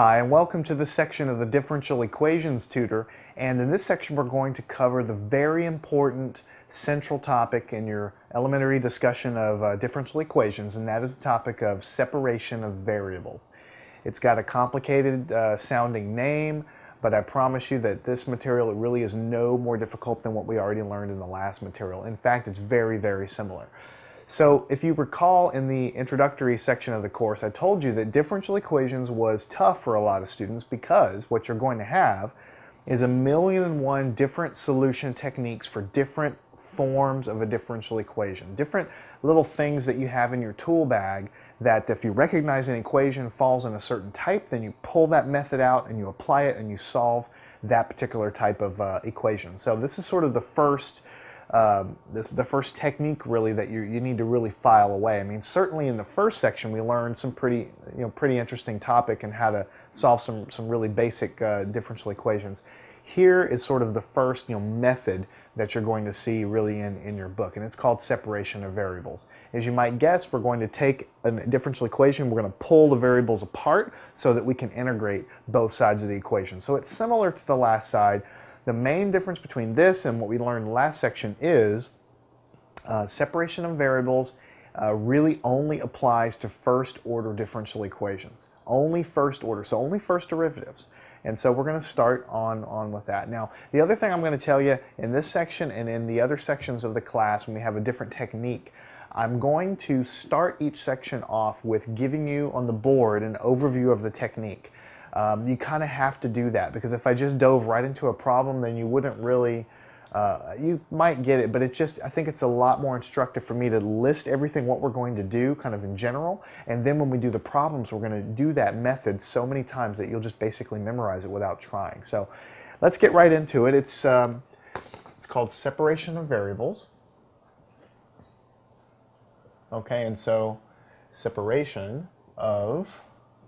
Hi, and welcome to this section of the Differential Equations Tutor. And in this section, we're going to cover the very important central topic in your elementary discussion of uh, differential equations, and that is the topic of separation of variables. It's got a complicated uh, sounding name, but I promise you that this material really is no more difficult than what we already learned in the last material. In fact, it's very, very similar. So if you recall in the introductory section of the course, I told you that differential equations was tough for a lot of students because what you're going to have is a million and one different solution techniques for different forms of a differential equation. Different little things that you have in your tool bag that if you recognize an equation falls in a certain type, then you pull that method out and you apply it and you solve that particular type of uh, equation. So this is sort of the first um, this, the first technique really that you, you need to really file away. I mean, certainly in the first section we learned some pretty, you know, pretty interesting topic and how to solve some, some really basic uh, differential equations. Here is sort of the first you know, method that you're going to see really in, in your book, and it's called separation of variables. As you might guess, we're going to take a differential equation, we're going to pull the variables apart so that we can integrate both sides of the equation. So it's similar to the last side, the main difference between this and what we learned last section is uh, separation of variables uh, really only applies to first order differential equations. Only first order, so only first derivatives. And so we're going to start on, on with that. Now, the other thing I'm going to tell you in this section and in the other sections of the class when we have a different technique, I'm going to start each section off with giving you on the board an overview of the technique. Um, you kind of have to do that because if I just dove right into a problem, then you wouldn't really, uh, you might get it, but it's just, I think it's a lot more instructive for me to list everything what we're going to do kind of in general. And then when we do the problems, we're going to do that method so many times that you'll just basically memorize it without trying. So let's get right into it. It's, um, it's called separation of variables. Okay, and so separation of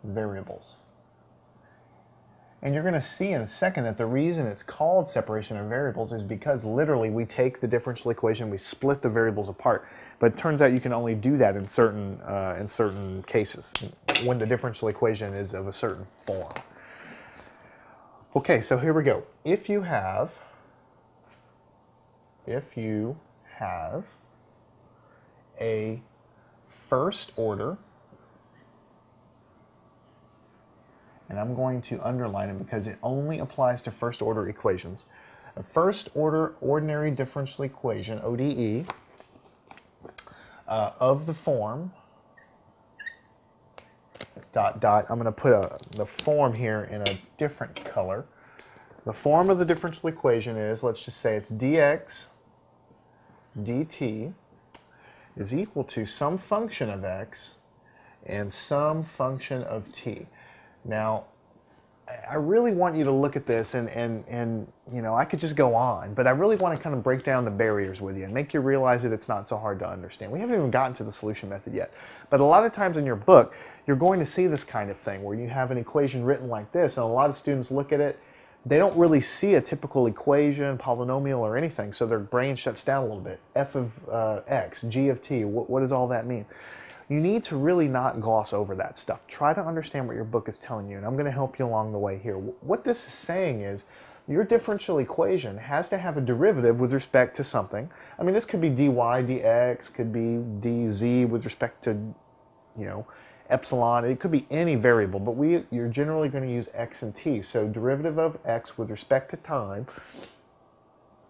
variables. And you're going to see in a second that the reason it's called separation of variables is because literally we take the differential equation, we split the variables apart. But it turns out you can only do that in certain, uh, in certain cases when the differential equation is of a certain form. Okay, so here we go. If you have, if you have a first order and I'm going to underline it because it only applies to first order equations. A first order ordinary differential equation, ODE, uh, of the form dot dot, I'm going to put a, the form here in a different color. The form of the differential equation is, let's just say it's dx dt is equal to some function of x and some function of t. Now, I really want you to look at this and, and, and, you know, I could just go on, but I really want to kind of break down the barriers with you and make you realize that it's not so hard to understand. We haven't even gotten to the solution method yet. But a lot of times in your book, you're going to see this kind of thing where you have an equation written like this, and a lot of students look at it, they don't really see a typical equation, polynomial, or anything, so their brain shuts down a little bit. f of uh, x, g of t, what, what does all that mean? You need to really not gloss over that stuff. Try to understand what your book is telling you, and I'm going to help you along the way here. What this is saying is your differential equation has to have a derivative with respect to something. I mean, this could be dy dx, could be dz with respect to, you know, epsilon. It could be any variable, but we you're generally going to use x and t. So derivative of x with respect to time,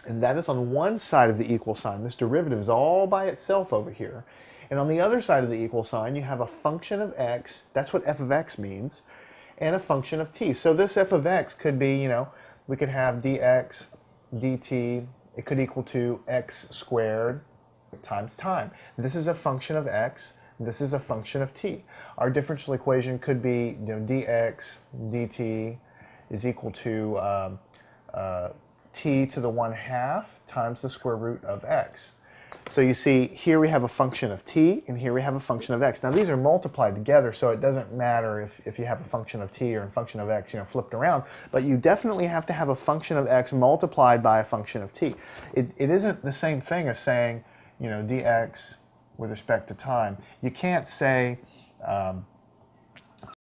and that is on one side of the equal sign. This derivative is all by itself over here. And on the other side of the equal sign, you have a function of x, that's what f of x means, and a function of t. So this f of x could be, you know, we could have dx, dt, it could equal to x squared times time. This is a function of x, this is a function of t. Our differential equation could be you know, dx dt is equal to um, uh, t to the 1 half times the square root of x. So you see here we have a function of t and here we have a function of x. Now these are multiplied together so it doesn't matter if, if you have a function of t or a function of x you know flipped around but you definitely have to have a function of x multiplied by a function of t. It, it isn't the same thing as saying you know dx with respect to time. You can't say um,